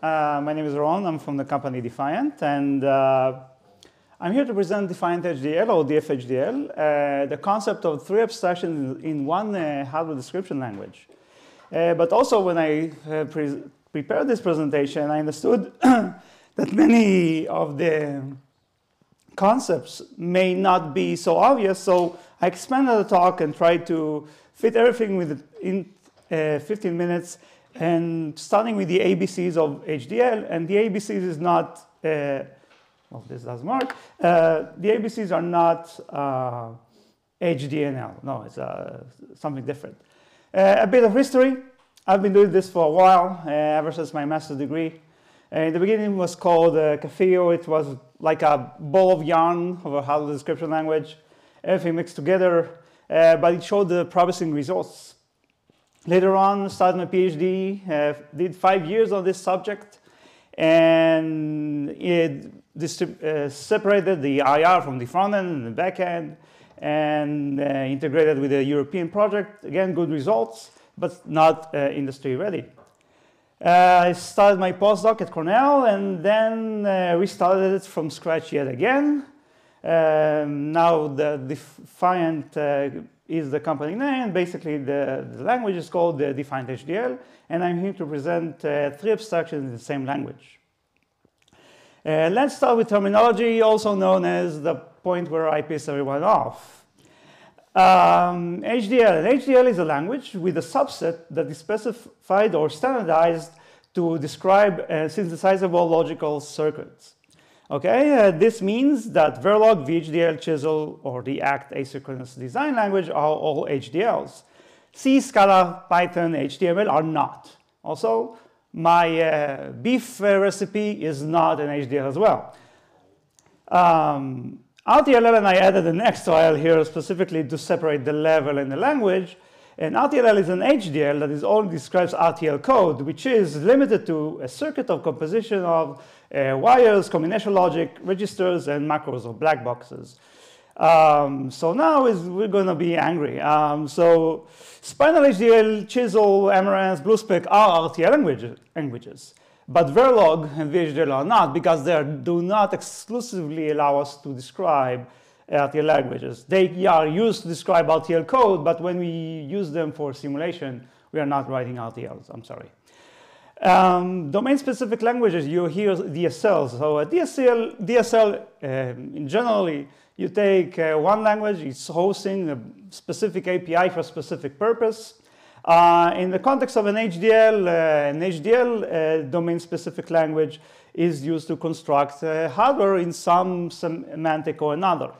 Uh, my name is Oron. I'm from the company DFiant, and uh, I'm here to present DFiant HDL or DFHDL, uh, the concept of three abstractions in one uh, hardware description language. Uh, but also, when I uh, pre prepared this presentation, I understood that many of the concepts may not be so obvious. So I expanded the talk and tried to fit everything within 15 minutes and starting with the ABCs of HDL, and the ABCs is not, uh, well, this doesn't work. Uh, the ABCs are not uh, HDNL. No, it's uh, something different. Uh, a bit of history. I've been doing this for a while, uh, ever since my master's degree. in the beginning, it was called uh, CAFEO. It was like a ball of yarn of a hardware description language, everything mixed together, but it showed the promising results. Later on, started my PhD, uh, did five years on this subject, and it uh, separated the IR from the front end and the back end, and uh, integrated with a European project. Again, good results, but not uh, industry ready. Uh, I started my postdoc at Cornell, and then uh, restarted it from scratch yet again. Um, now the DFiant is the company name. Basically, the, the language is called the DFiant HDL, and I'm here to present uh, three abstractions in the same language. Uh, let's start with terminology, also known as the point where I piss everyone off. Um, HDL. HDL is a language with a subset that is specified or standardized to describe uh, synthesizable logical circuits. Okay, uh, this means that Verilog, VHDL, Chisel, or the ACT asynchronous design language are all HDLs. C, Scala, Python, HTML are not. Also, my uh, beef uh, recipe is not an HDL as well. Um, RTLL and I added an extra L here specifically to separate the level and the language. And RTLL is an HDL that is only describes RTL code, which is limited to a circuit of composition of uh, wires, combination logic, registers, and macros or black boxes. Um, so now is, we're going to be angry. Um, so Spinal HDL, Chisel, Amaranth, BlueSpec are RTL language, languages. But Verilog and VHDL are not because they do not exclusively allow us to describe RTL languages. They are used to describe RTL code, but when we use them for simulation, we are not writing RTLs. I'm sorry. Um, Domain-specific languages, you hear DSLs. So a DSL, DSL um, in generally, you take uh, one language, it's hosting a specific API for a specific purpose. Uh, in the context of an HDL, uh, an HDL uh, domain-specific language is used to construct uh, hardware in some semantic or another.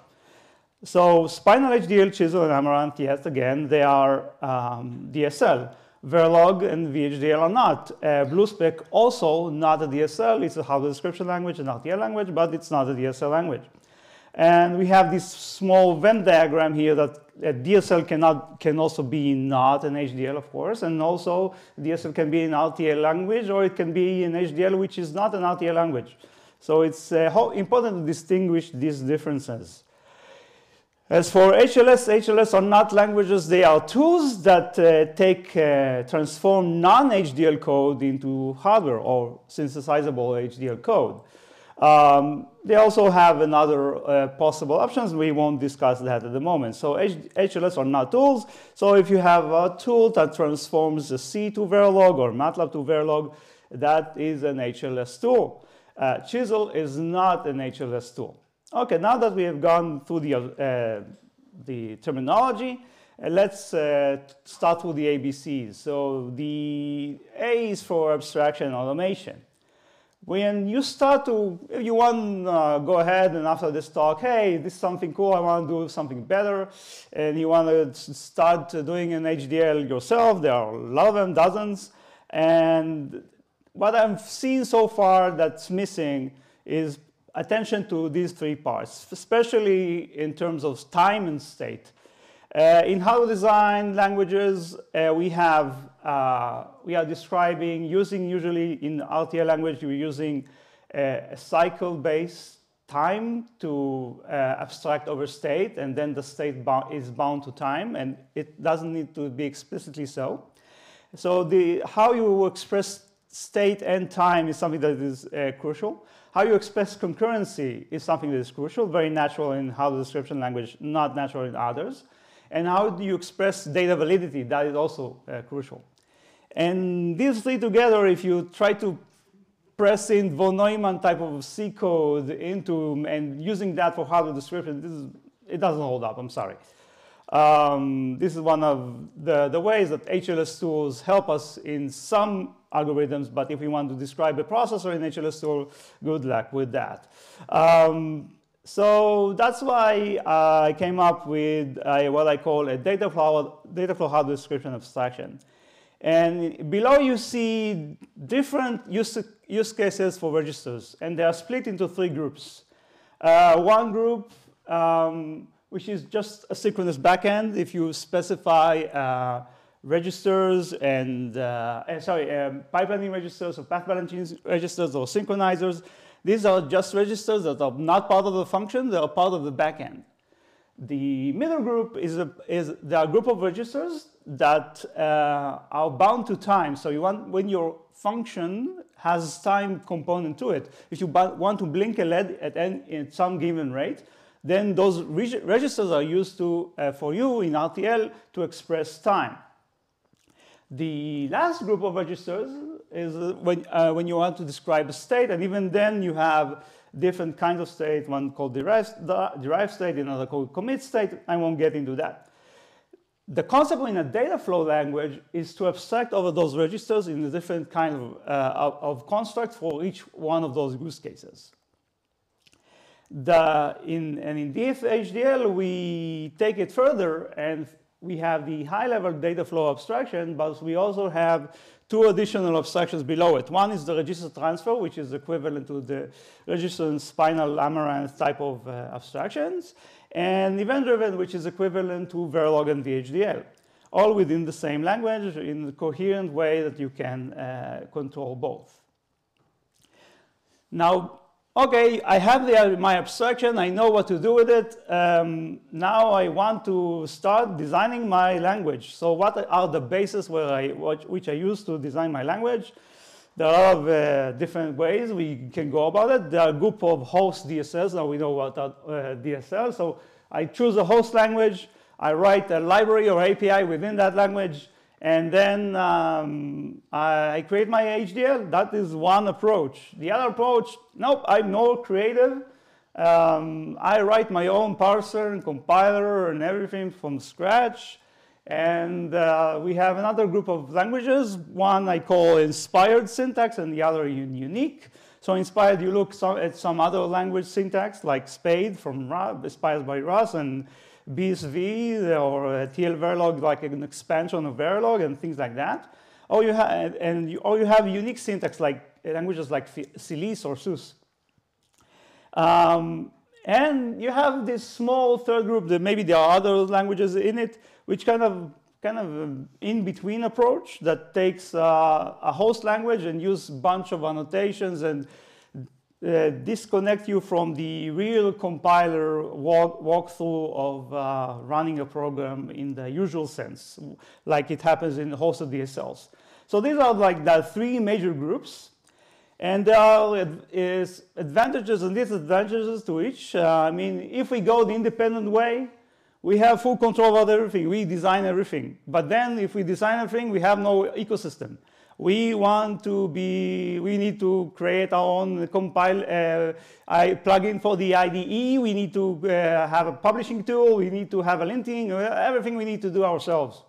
So Spinal HDL, Chisel, and Amaranth, yet again, they are um, DSL. Verilog and VHDL are not. Uh, BlueSpec also not a DSL. It's a hardware description language, an RTL language, but it's not a DSL language. And we have this small Venn diagram here that a DSL cannot, can also be not an HDL, of course, and also DSL can be an RTL language, or it can be an HDL which is not an RTL language. So it's uh, important to distinguish these differences. As for HLS, HLS are not languages, they are tools that uh, take, uh, transform non-HDL code into hardware or synthesizable HDL code. Um, they also have another uh, possible options. We won't discuss that at the moment. So H HLS are not tools. So if you have a tool that transforms C to Verilog or MATLAB to Verilog, that is an HLS tool. Uh, Chisel is not an HLS tool. Okay, now that we have gone through the, uh, the terminology, uh, let's uh, start with the ABCs. So the A is for abstraction and automation. When you start to, if you want to uh, go ahead and after this talk, hey, this is something cool, I want to do something better, and you want to start doing an HDL yourself, there are a lot of them, dozens, and what I've seen so far that's missing is attention to these three parts, especially in terms of time and state. Uh, in hardware design languages, uh, we have uh, we are describing using usually in RTL language we're using a cycle-based time to uh, abstract over state, and then the state is bound to time, and it doesn't need to be explicitly so. So the how you express state and time is something that is uh, crucial. How you express concurrency is something that is crucial, very natural in how the description language, not natural in others. And how do you express data validity, that is also uh, crucial. And these three together, if you try to press in von Neumann type of C code into and using that for hardware description, is, it doesn't hold up, I'm sorry. Um, this is one of the, the ways that HLS tools help us in some algorithms, but if we want to describe a processor in HLS tool, good luck with that. Um, so that's why I came up with a, what I call a data flow, data flow hardware description abstraction. And below you see different use, use cases for registers, and they are split into three groups. Uh, one group, um, which is just a synchronous backend, if you specify uh, registers and, uh, and sorry, um, pipelining registers or path balancing registers or synchronizers. These are just registers that are not part of the function, they are part of the backend. The middle group is, a, is a group of registers that uh, are bound to time. So you want, when your function has time component to it, if you want to blink a LED at, any, at some given rate, then those reg registers are used to, uh, for you in RTL to express time. The last group of registers is uh, when, uh, when you want to describe a state, and even then you have different kinds of state, one called derived, derived state, another called commit state. I won't get into that. The concept in a data flow language is to abstract over those registers in a different kind of, uh, of, of construct for each one of those use cases. The, in, and in DFHDL, we take it further and we have the high-level data flow abstraction, but we also have two additional abstractions below it. One is the register transfer, which is equivalent to the register and spinal amaranth type of uh, abstractions, and event-driven, which is equivalent to Verilog and VHDL, all within the same language in a coherent way that you can uh, control both. Now, okay, I have the, my abstraction, I know what to do with it. Um, now I want to start designing my language. So what are the bases where I, which I use to design my language? There are a lot of uh, different ways we can go about it. There are a group of host DSLs. Now we know what are uh, DSL. So I choose a host language. I write a library or API within that language. And then um, I create my HDL. That is one approach. The other approach, nope, I'm more creative. Um, I write my own parser and compiler and everything from scratch. And uh, we have another group of languages. One I call inspired syntax and the other unique. So inspired, you look at some other language syntax like Spade from Rust, inspired by Rust and BSV or TL Verilog, like an expansion of Verilog and things like that. Or you have, and you, or you have unique syntax like languages like Silice or SUS. Um, and you have this small third group that maybe there are other languages in it, which kind of kind of in-between approach that takes uh, a host language and use bunch of annotations and uh, disconnect you from the real compiler walk, walkthrough of uh, running a program in the usual sense, like it happens in hosted DSLs. So these are like the three major groups. And there are is advantages and disadvantages to each. Uh, I mean, if we go the independent way, we have full control of everything. We design everything. But then if we design everything, we have no ecosystem we want to be, we need to create our own compile uh, I plugin for the IDE. We need to uh, have a publishing tool. We need to have a linting, everything we need to do ourselves,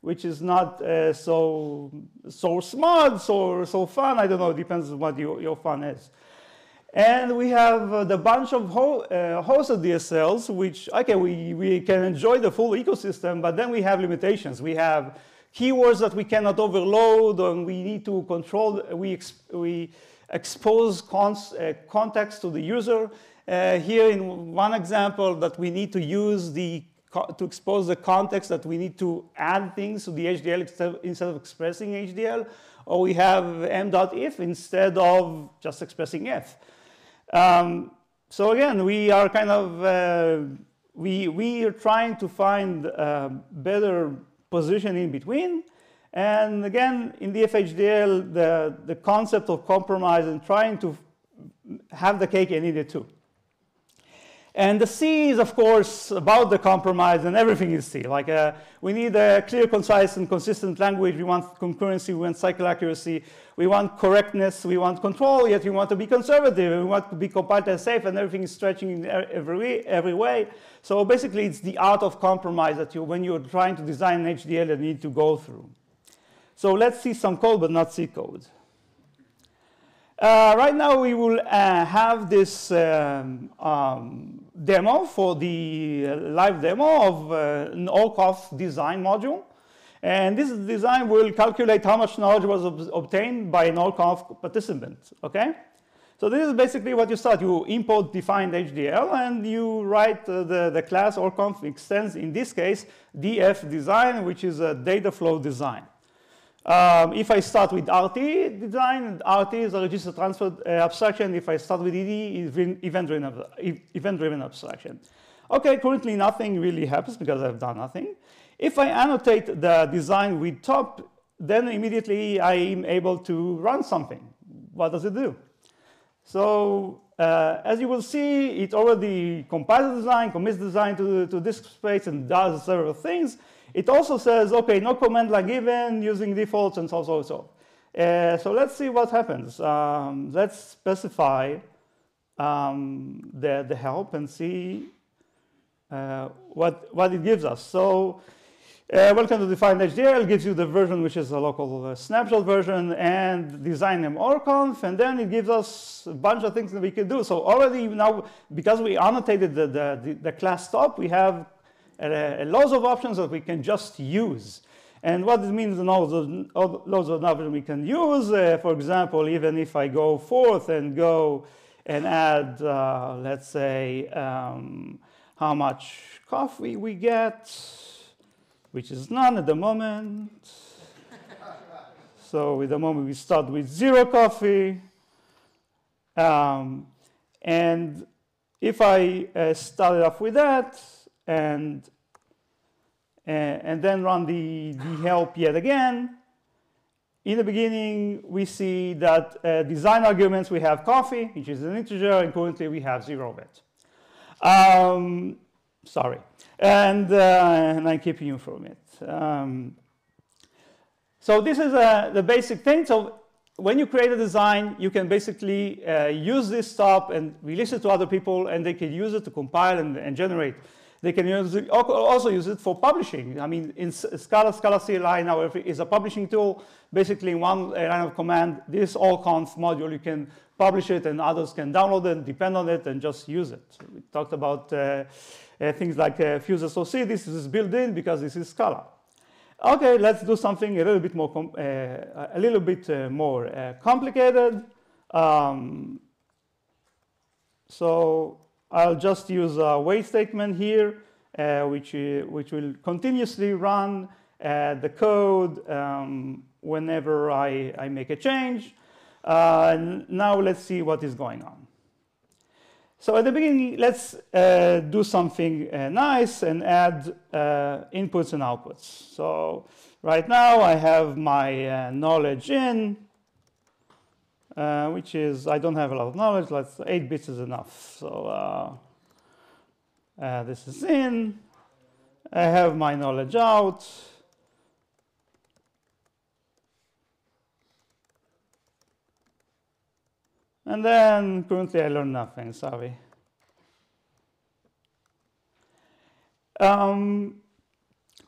which is not uh, so, so smart, so, so fun. I don't know, it depends on what you, your fun is. And we have uh, the bunch of ho uh, hosted DSLs, which, okay, we, we can enjoy the full ecosystem, but then we have limitations. We have keywords that we cannot overload and we need to control, we, ex we expose uh, context to the user. Uh, here in one example that we need to use the, to expose the context that we need to add things to the HDL instead of expressing HDL, or we have m.if instead of just expressing if. Um, so again, we are kind of, uh, we, we are trying to find uh, better position in between. And again, in DFHDL, the, the concept of compromise and trying to have the cake and eat it too. And the C is, of course, about the compromise, and everything is C. Like, uh, we need a clear, concise, and consistent language. We want concurrency, we want cycle accuracy, we want correctness, we want control, yet we want to be conservative, we want to be compiled and safe, and everything is stretching in every, every way. So basically, it's the art of compromise that you, when you're trying to design an HDL, you need to go through. So let's see some code, but not C code. Uh, right now, we will uh, have this um, um, demo for the uh, live demo of uh, an OAuth design module. And this design will calculate how much knowledge was ob obtained by an OAuth participant, okay? So this is basically what you start. You import DFiant HDL and you write uh, the, the class ORConf extends, in this case, df design, which is a data flow design. Um, if I start with RT design, RT is a register transfer uh, abstraction. If I start with ED, it's event-driven event abstraction. Okay, currently nothing really happens because I've done nothing. If I annotate the design with top, then immediately I'm able to run something. What does it do? So uh, as you will see, it already compiles the design, commits the design to, to disk space, and does several things. It also says, okay, no command line given using defaults and so, so, so. Uh, so let's see what happens. Um, let's specify um, the, the help and see uh, what, what it gives us. So uh, welcome to DFiant HDL gives you the version which is a local uh, snapshot version and design name ORConf, and then it gives us a bunch of things that we can do. So already now, because we annotated the, the, the, the class top, we have uh, loads of options that we can just use. And what it means loads of, loads of options we can use, uh, for example, even if I go forth and go and add, uh, let's say, um, how much coffee we get, which is none at the moment. so at the moment we start with zero coffee. Um, and if I uh, started off with that, and, uh, and then run the, the help yet again. In the beginning, we see that uh, design arguments, we have coffee, which is an integer, and currently we have zero of it. Um, sorry. And, uh, and I'm keeping you from it. Um, so this is uh, the basic thing. So when you create a design, you can basically use this stop and release it to other people, and they can use it to compile and, and generate they can use it, also use it for publishing. I mean, in Scala, Scala CLI now is a publishing tool. Basically, in one line of command, this ORConf module, you can publish it and others can download it, depend on it, and just use it. We talked about uh, uh, things like uh, FuseSoC. This is built in because this is Scala. Okay, let's do something a little bit more, uh, a little bit uh, more uh, complicated. Um, so I'll just use a wait statement here, uh, which, uh, which will continuously run uh, the code um, whenever I, I make a change. Uh, now let's see what is going on. So at the beginning, let's uh, do something uh, nice and add inputs and outputs. So right now I have my knowledge in, uh, which is, I don't have a lot of knowledge, let's, 8 bits is enough. So uh, uh, this is in, I have my knowledge out. And then currently I learn nothing, sorry. Um,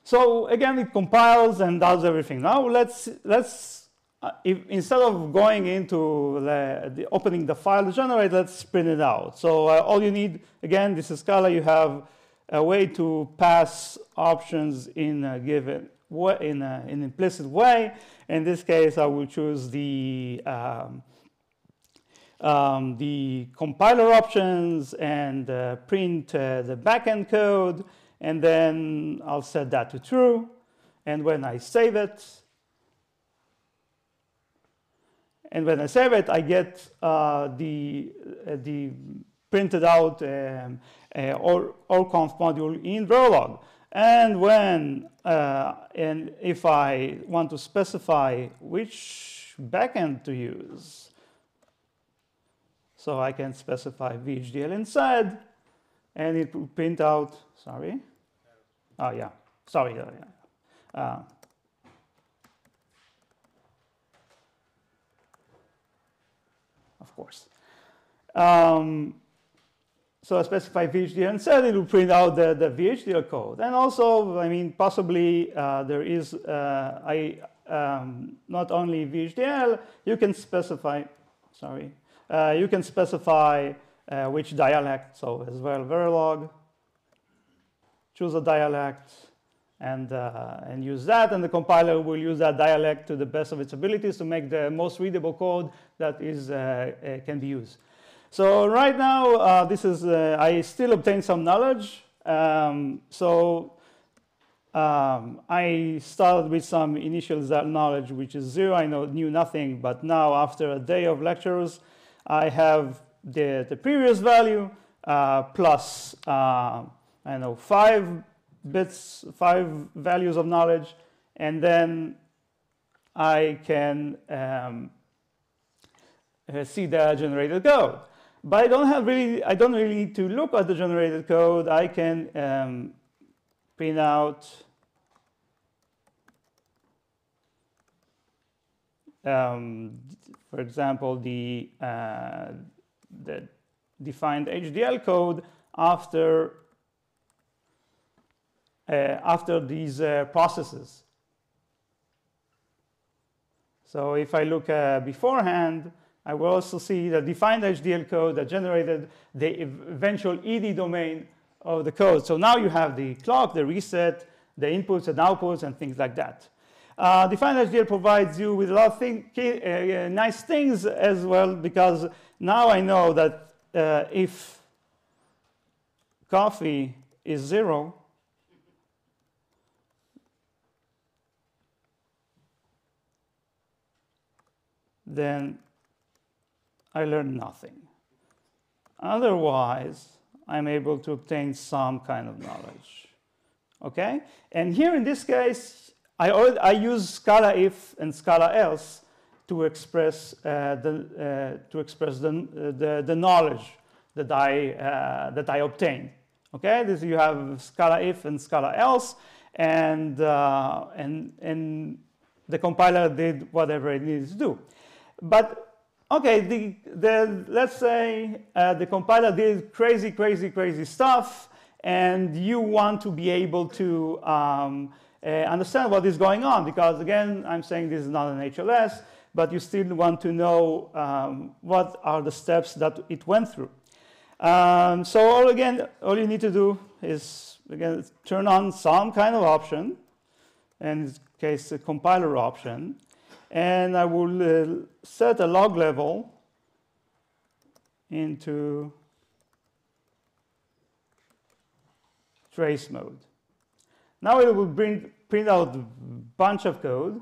so again, it compiles and does everything. Now let's, let's uh, if, instead of going into the, the, opening the file to generate, let's print it out. So uh, all you need, again, this is Scala, you have a way to pass options in a given way, in, an implicit way. In this case, I will choose the, um, um, the compiler options and uh, print uh, the backend code, and then I'll set that to true. And when I save it, And when I save it, I get uh, the, uh, the printed out um, ORConf module in Verilog. And when, uh, and if I want to specify which backend to use, so I can specify VHDL inside, and it will print out, sorry. Oh, yeah, sorry. Uh, course. Um, so I specify VHDL inside, it will print out the, the VHDL code. And also, I mean, possibly uh, there is, uh, I, um, not only VHDL, you can specify, sorry, uh, you can specify uh, which dialect, so as well Verilog, choose a dialect, and, uh, and use that, and the compiler will use that dialect to the best of its abilities to make the most readable code that is, uh, uh, can be used. So right now, uh, this is, I still obtain some knowledge. Um, so um, I started with some initial knowledge, which is zero. I know, knew nothing, but now after a day of lectures, I have the, the previous value uh, plus, uh, I know, five bits, five values of knowledge, and then I can um, uh, see the generated code. But I don't have really, I don't really need to look at the generated code. I can um, print out um, for example, the, uh, the DFiant HDL code after, after these uh, processes. So if I look uh, beforehand, I will also see the DFiant HDL code that generated the eventual ED domain of the code. So now you have the clock, the reset, the inputs and outputs, and things like that. Uh, DFiant HDL provides you with a lot of thing, uh, nice things as well, because now I know that uh, if coffee is zero, then I learn nothing. Otherwise, I'm able to obtain some kind of knowledge. Okay? And here in this case, I, I use Scala if and Scala else to express, uh, the, uh, to express the, the, the, knowledge that I, uh, that I obtained. Okay, this you have Scala if and Scala else, and, uh, and, and the compiler did whatever it needed to do. But okay, the, the, let's say uh, the compiler did crazy, crazy, crazy stuff, and you want to be able to um, uh, understand what is going on because again, I'm saying this is not an HLS, but you still want to know um, what are the steps that it went through. Um, so all again, all you need to do is again turn on some kind of option, in this case a compiler option, and I will uh, set a log level into trace mode. Now it will bring, print out a bunch of code.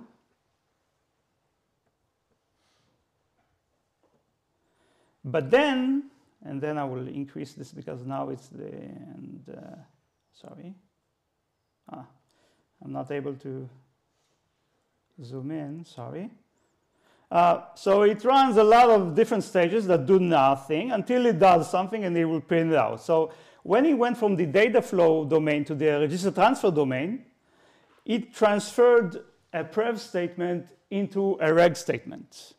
But then, and then I will increase this because now it's the, and uh, sorry. Ah, I'm not able to zoom in, sorry. Uh, so it runs a lot of different stages that do nothing until it does something and it will print it out. So when it went from the data flow domain to the register transfer domain, it transferred a prev statement into a reg statement.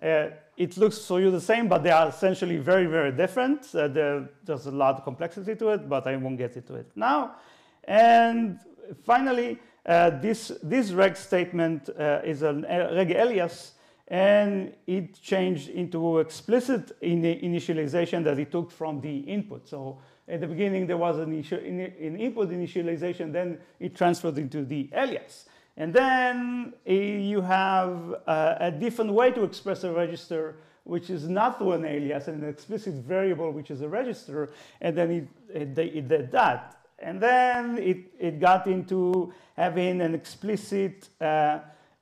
Uh, it looks for you the same, but they are essentially very, very different. Uh, there's a lot of complexity to it, but I won't get into it now. And finally, this, this reg statement uh, is a reg alias and it changed into explicit in initialization that it took from the input. So at the beginning, there was an, an input initialization, then it transferred into the alias. And then uh, you have uh, a different way to express a register, which is not through an alias, an explicit variable, which is a register, and then it, it, it did that. And then it, it got into having an explicit uh,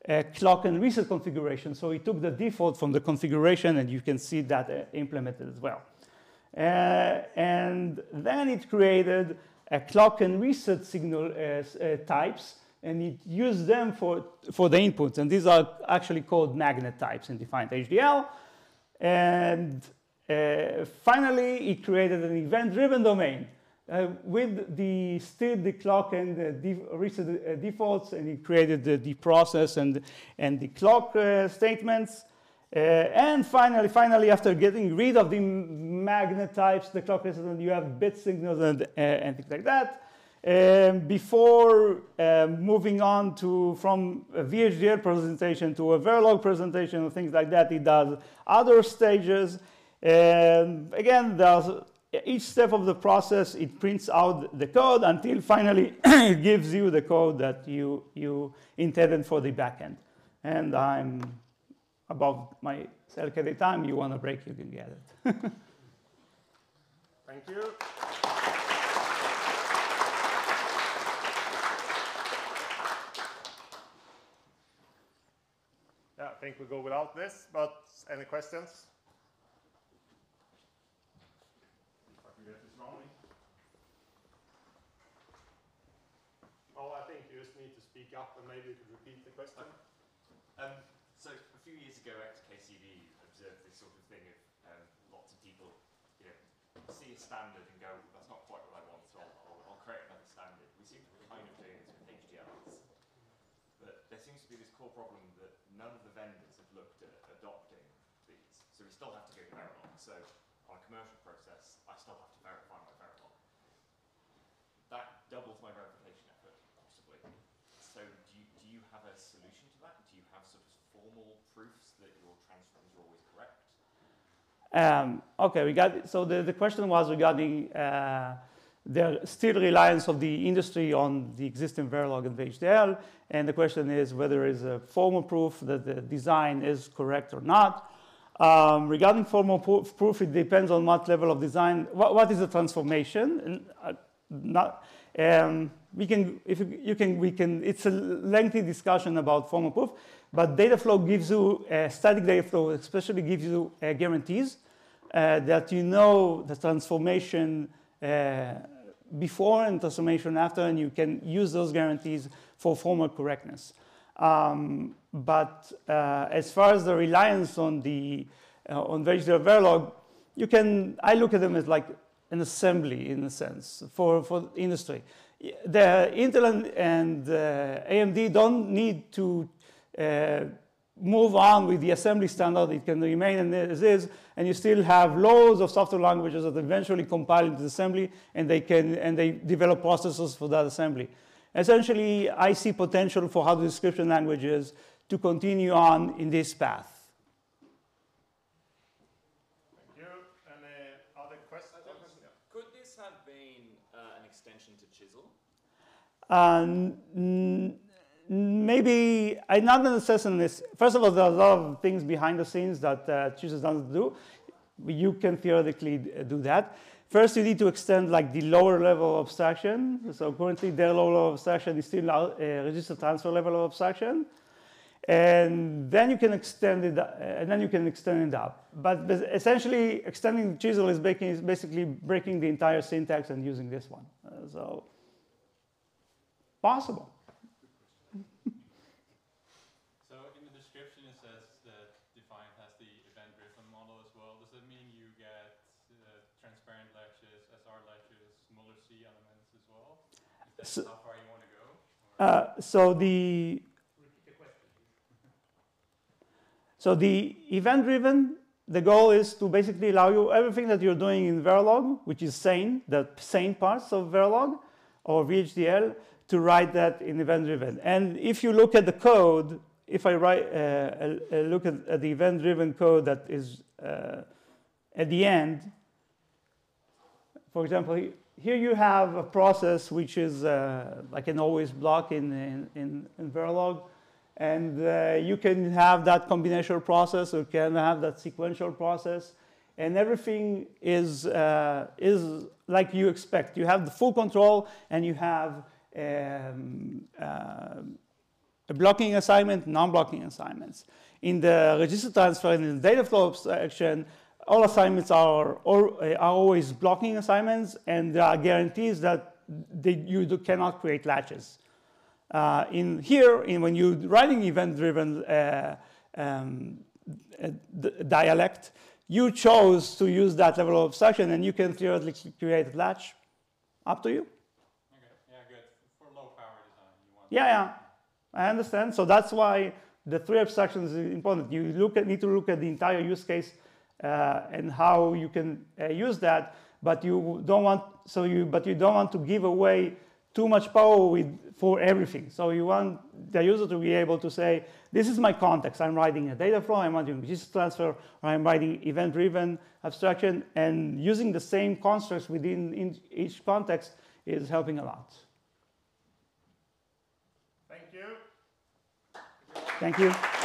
uh, clock and reset configuration. So it took the default from the configuration, and you can see that uh, implemented as well. Uh, and then it created a clock and reset signal uh, types, and it used them for, for the inputs. And these are actually called magnet types in DFiant HDL. And uh, finally, it created an event-driven domain uh, with the still the clock and the def reset uh, defaults, and it created the, the process and, and the clock uh, statements. Uh, and finally, finally, after getting rid of the magnet types, the clock reset, you have bit signals and, uh, and things like that. Um, before um, moving on to from a VHDL presentation to a Verilog presentation and things like that, it does other stages. And again, there's each step of the process, it prints out the code until finally it gives you the code that you, you intended for the backend. And I'm above my CellKD time. You want a break, you can get it. Thank you. Yeah, I think we go without this, but any questions? Oh, I think you just need to speak up and maybe you could repeat the question. Um, so a few years ago, at XKCD observed this sort of thing of um, lots of people, you know, see a standard and go, that's not quite what I want, so I'll, I'll, I'll create another standard. We seem to be kind of doing this with HDLs. But there seems to be this core problem that none of the vendors have looked at adopting these. So we still have to go Verilog. So on a commercial process, I still have to verify my Verilog. That doubles my verification effort, possibly. So do you, do you have a solution to that? Do you have sort of formal proofs that your transforms are always correct? Um, okay, we got so the, the question was regarding uh, the still reliance of the industry on the existing Verilog and VHDL, and the question is whether is a formal proof that the design is correct or not. Um, regarding formal proof, it depends on what level of design, what, what is the transformation. Uh, not, um, we can, if you, can, we can, it's a lengthy discussion about formal proof, but data flow gives you, uh, static data flow especially gives you uh, guarantees uh, that you know the transformation uh, before and transformation after, and you can use those guarantees for formal correctness. Um, but uh, as far as the reliance on the uh, on Verilog, you can I look at them as like an assembly in a sense for for industry. The Intel and, uh, AMD don't need to uh, move on with the assembly standard, it can remain as is, and you still have loads of software languages that eventually compile into assembly, and they can and they develop processors for that assembly. Essentially, I see potential for hardware description languages to continue on in this path. Thank you. Any other questions? Could this have been uh, an extension to Chisel? Um, maybe I'm not on this. First of all, there are a lot of things behind the scenes that uh, Chisel doesn't do. You can theoretically do that. First, you need to extend like the lower level of abstraction. So currently, their lower level of abstraction is still a register transfer level of abstraction. And then you can extend it, uh, and then you can extend it up. But essentially, extending Chisel is, breaking, is basically breaking the entire syntax and using this one. Uh, so, possible. So, in the description it says that DFiant has the event-driven model as well. Does that mean you get uh, transparent latches, SR latches, Muller-C elements as well? so, how far you want to go? Uh, so the so the event-driven, the goal is to basically allow you everything that you're doing in Verilog, which is sane, the sane parts of Verilog or VHDL, to write that in event-driven. And if you look at the code, if I write, uh, look at, at, the event-driven code that is uh, at the end, for example, here you have a process which is uh, like an always block in, in, in, in Verilog. And uh, you can have that combinational process or can have that sequential process. And everything is, uh, is like you expect. You have the full control and you have um, uh, a blocking assignment, non-blocking assignments. In the register transfer and in the data flow abstraction, all assignments are, are always blocking assignments, and there are guarantees that they, you do, cannot create latches. Uh, in here, in when you're writing event-driven uh, um, uh, dialect, you chose to use that level of abstraction, and you can theoretically create a latch. Up to you. Okay, yeah, good. For low power design, you want. Yeah, yeah, I understand. So that's why the three abstractions is important. You look at, need to look at the entire use case uh, and how you can uh, use that, but you don't want so you but you don't want to give away too much power with, for everything. So you want the user to be able to say, this is my context. I'm writing a data flow, I'm writing register transfer, or I'm writing event-driven abstraction, and using the same constructs within each context is helping a lot. Thank you. Thank you.